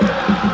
Yeah.